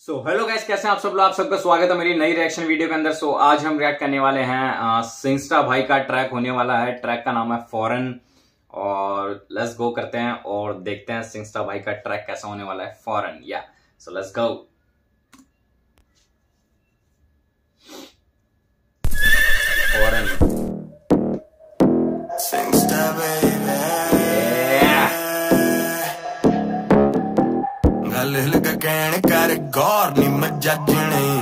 So hello guys कैसे हैं आप सब लोग? आप सबका स्वागत है मेरी नई रिएक्शन वीडियो के अंदर. सो so, आज हम रिएक्ट करने वाले हैं सिंस्टा भाई का ट्रैक होने वाला है. ट्रैक का नाम है फॉरेन और लेट्स गो करते हैं और देखते हैं सिंस्टा भाई का ट्रैक कैसा होने वाला है. फॉरेन या सो लेट्स गो ਗੱਲ ਲਗਾ ਕਹਿਣ ਕਰ ਗੌਰ ਨੀ ਮੈਂ ਜੱਜਣੇ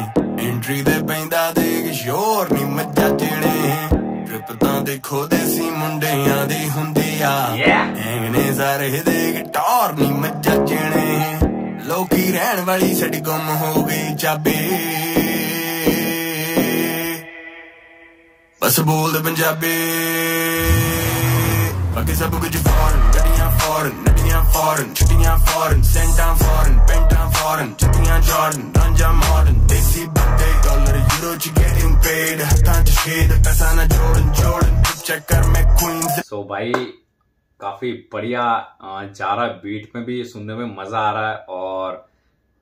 ਐਂਟਰੀ ਦੇ ਪੈਂਦਾ ਦੇਖ ਸ਼ੋਰ ਨੀ ਮੈਂ ਜੱਜਣੇ ਟ੍ਰਿਪ ਤਾਂ ਦੇਖੋ ਦੇਸੀ ਮੁੰਡਿਆਂ ਦੀ ਹੁੰਦੀ ਆ. ਐਂਗਨੇ ਸਾਰੇ ਦੇਖ ਟੌਰ ਨੀ ਮੈਂ ਜੱਜਣੇ ਲੋਕੀ ਰਹਿਣ ਵਾਲੀ ਸਾਡੀ ਗੁੰਮ ਹੋ ਗਈ ਚਾਬੀ। ਬਸ ਬੋਲਦੇ ਪੰਜਾਬੀ। बाकी भाई काफ़ी बढ़िया जा रहा बीट में भी सुनने में मज़ा आ रहा है और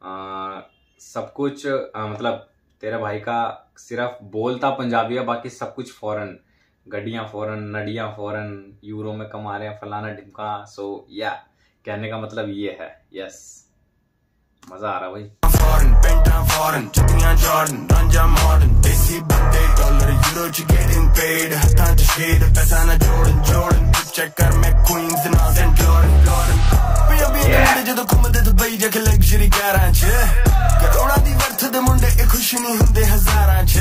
आ, सब कुछ आ, मतलब तेरे भाई का सिर्फ़ बोलता पंजाबी है बाकी सब कुछ फॉरेन गड्डियां फॉरेन नडियां फॉरेन यूरो में कमा रहे हैं फलाना ढिमका सो या कहने का मतलब ये है यस मजा आ रहा है भाई ਫੋਰਨ ਪੈਂਟਾਂ ਫੋਰਨ ਜੁੱਤੀਆਂ ਜਾਰਡਨ ਰਾਂਝਾ ਮਾਡਰਨ ਦੇਸੀ ਬੰਦੇ ਡਾਲਰ ਯੂਰੋ ਚ ਗੈਟਿੰਗ ਪੇਡ ਹੱਥਾਂ ਚ ਛੇਦ ਪੈਸਾ ਨਾ ਜੋੜਨ ਜੋੜਨ ਚੈੱਕ ਕਰ ਮੈਂ ਕੁਈਨਸ ਨਾ ਸੈਂਟ ਲੋਰਨ ਲੋਰਨ ਪੰਜਾਬੀ ਕਹਿੰਦੇ ਜਦੋਂ ਘੁੰਮਦੇ ਦੁਬਈ ਜਾ ਕੇ ਲਗਜ਼ਰੀ ਕਾਰਾਂ ਚ ਕਰੋੜਾਂ ਦੀ ਵਰਥ ਦੇ ਮੁੰਡੇ ਇਹ ਖੁਸ਼ ਨਹੀਂ ਹੁੰਦੇ ਹਜ਼ਾਰਾਂ ਚ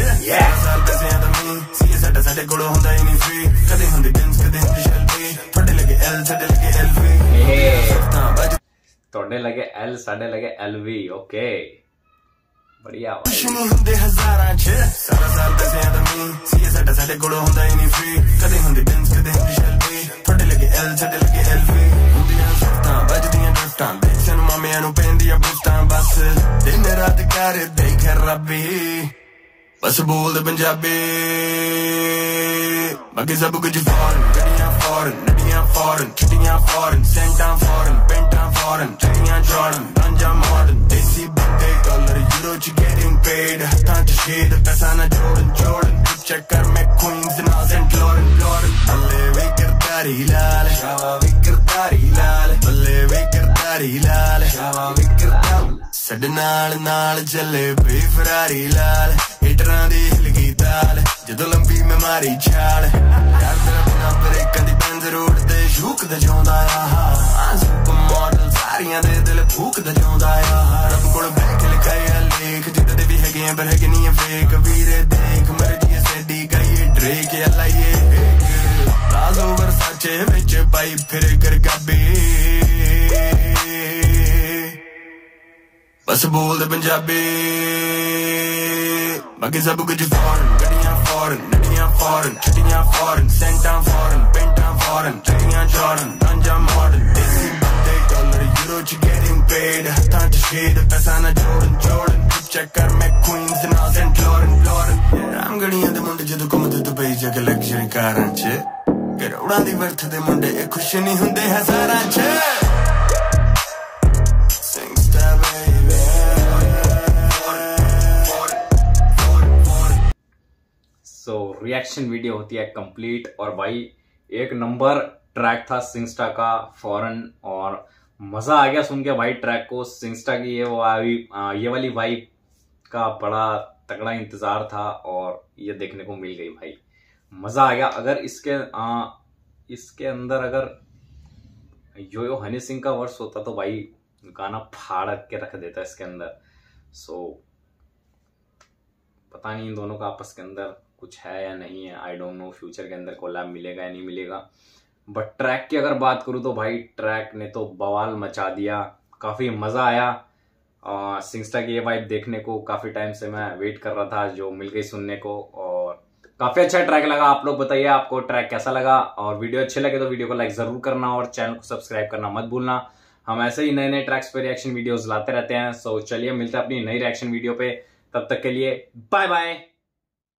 ਸਾਲ ਪੈਸਿਆਂ ਦਾ ਮੀ ਸੀ ਸਾਡਾ ਸਾਡੇ ਕੋਲ ਤੁਹਾਡੇ ਲਗੇ ਐਲ ਸਾਡੇ ਲਗੇ ਐਲ ਵੀ ਓਕੇ बढ़िया भाई ਕੁਛ ਨਹੀਂ ਹੁੰਦੇ ਹਜ਼ਾਰਾਂ ਚ ਸਾਰਾ ਸਾਲ ਪੈਸਿਆਂ ਦਾ ਮੀ ਸੀ ਸਾਡਾ ਸਾਡੇ ਕੋਲ ਹੁੰਦਾ ਹੀ ਨਹੀਂ ਫ੍ਰੀ ਕਦੇ ਹੁੰਦੀ ਡੈਂਸ ਕਦੇ ਹੁੰਦੀ ਸ਼ੈਲਫੀ ਤੁਹਾਡੇ ਲੱਗੇ ਐਲ ਸਾਡੇ ਲੱਗੇ ਐਲਵੀ ਹੁੰਦੀਆਂ ਸਫਤਾਂ ਵੱਜਦੀਆਂ ਡਰਫਟਾਂ ਦੇਖ ਸਾਨੂੰ ਮਾਮਿਆਂ ਨੂੰ ਪੈਂਦੀਆਂ ਬੁਫਤਾਂ ਬਸ ਦਿਨ ਰਾਤ ਕਰ ਦੇਖ ਰੱਬੀ ਬਸ ਬੋਲਦੇ ਪੰਜਾਬੀ ਬਾਕੀ ਸਭ ਕੁਝ ਫੋਰਨ ਗੱਡੀਆਂ ਫੋਰਨ ਨੱਡੀਆਂ ਫੋਰਨ ਛੁੱਟੀਆਂ ਫੋਰਨ ਸੈਂਟਾਂ ਫੋਰਨ ਪੈਂਟਾਂ ਫੋਰਨ ਹੱਥਾਂ ਪੈਸਾ ਨਾ ਜੋੜਨ ਜੋੜਨ। ਚੈੱਕ ਮੈਂ ਕੁਈਨਸ ਨਾਲ ਲੋਰਨ ਲੋਰਨ ਬੱਲੇ ਵੇ ਕਰਤਾਰੀ ਲਾਲ ਸ਼ਾਵਾ ਵੇ ਕਰਤਾਰੀ ਲਾਲ। ਬੱਲੇ ਵੇ ਕਰਤਾਰੀ ਲਾਲ ਸ਼ਾਵਾ ਵੇ ਕਰਤਾਰੀ ਸਾਡੇ ਨਾਲ ਨਾਲ ਚੱਲੇ ਬੇ ਫਰਾਰੀ ਲਾਲ। ਹੀਟਰਾਂ ਦੀ ਹਿਲਗੀ ਤਾਲ, ਜਦੋਂ ਲੰਬੀ ਮੈਂ ਮਾਰੀ ਛਾਲ। ਯਾਰ ਤੇਰਾ ਬਿਨਾ ਬ੍ਰੇਕਾਂ ਦੀ ਬੰਦ ਰੋਡ ਤੇ ਝੁਕਦਾ ਜਾਉਂਦਾ ਆ ਸੁਪਰ ਮਾਡਲ ਸਾਰੀਆਂ ਦੇ ਦਿਲ ਫੂਕਦਾ ਜਾਉਂਦਾ ਆ ਰੱਬ ਕੋਲ ਬਹਿ ਕੇ ਲਿਖਾਇਆ ਲੇਖ ਜਿੱਦਾਂ ਦੇ ਵੀ ਹੈਗੇ ਆ ਪਰ ਹੈਗੇ ਨਹੀਂ ਫੇਕ ਵੀਰੇ ਦੇਖ ਮਰਜੀ ਸੈਡੀ ਗਈ ਡਰੇਕ ਅੱਲਾ ਇਹ ਰਾਜ਼ੋ ਵਰਸਾਚੇ ਵਿੱਚ ਪਾਈ ਫਿਰ ਕਰ ਗੱਬੇ ਬਸ ਬੋਲਦੇ ਪੰਜਾਬੀ ਬਾਕੀ ਸਭ ਕੁਝ ਫੋਰਨ ਗੱਡੀਆਂ ਫੋਰਨ ਨੱਡੀਆਂ ਫੋਰਨ ਛੁੱਟੀਆਂ ਫੋਰਨ ਸੈਂਟਾਂ ਪੇਡ ਹੱਥਾਂ ਚ ਛੇਦ ਪੈਸਾ ਨਾ ਜੋੜਨ ਜੋੜਨ ਚੈੱਕ ਕਰ ਮੈਂ ਕੁਈਨਸ ਨਾਲ ਸੈਂਟ ਲੋਰਨ ਲੋਰਨ ਰਾਮਗੜੀਆਂ ਦੇ ਮੁੰਡੇ ਜਦੋਂ ਘੁੰਮਦੇ ਦੁਬਈ ਜਾ ਕੇ ਲਗਜ਼ਰੀ ਕਾਰਾਂ ਚ ਕਰੋੜਾਂ ਦੀ ਵਰਥ ਦੇ ਮੁੰਡੇ ਇਹ ਖੁਸ਼ ਨਹੀਂ ਹੁੰਦੇ ਹਜ਼ਾਰਾਂ ਚ Singsta baby so reaction video होती है कंप्लीट और भाई एक नंबर ट्रैक था सिंगस्टा का फॉरन और मज़ा आ गया सुन के भाई ट्रैक को। सिंगस्टा की ये वाली ये वाली वाइब का बड़ा तगड़ा इंतज़ार था और ये देखने को मिल गई भाई। मज़ा आ गया। अगर इसके आ, इसके अंदर अगर यो यो हनी सिंह का वर्ष होता तो भाई गाना फाड़ के रख देता इसके अंदर। सो पता नहीं इन दोनों का आपस के अंदर कुछ है या नहीं है। आई डोंट नो फ्यूचर के अंदर कोलैब मिलेगा या नहीं मिलेगा। बट ट्रैक की अगर बात करूँ तो भाई ट्रैक ने तो बवाल मचा दिया। काफ़ी मज़ा आया। सिंगस्टा की ये वाइब देखने को काफ़ी टाइम से मैं वेट कर रहा था, जो मिल गई सुनने को। और काफ़ी अच्छा ट्रैक लगा। आप लोग बताइए आपको ट्रैक कैसा लगा। और वीडियो अच्छे लगे तो वीडियो को लाइक ज़रूर करना और चैनल को सब्सक्राइब करना मत भूलना। हम ऐसे ही नए नए ट्रैक्स पे रिएक्शन वीडियोस लाते रहते हैं। सो चलिए मिलते हैं अपनी नई रिएक्शन वीडियो पे। तब तक के लिए बाय बाय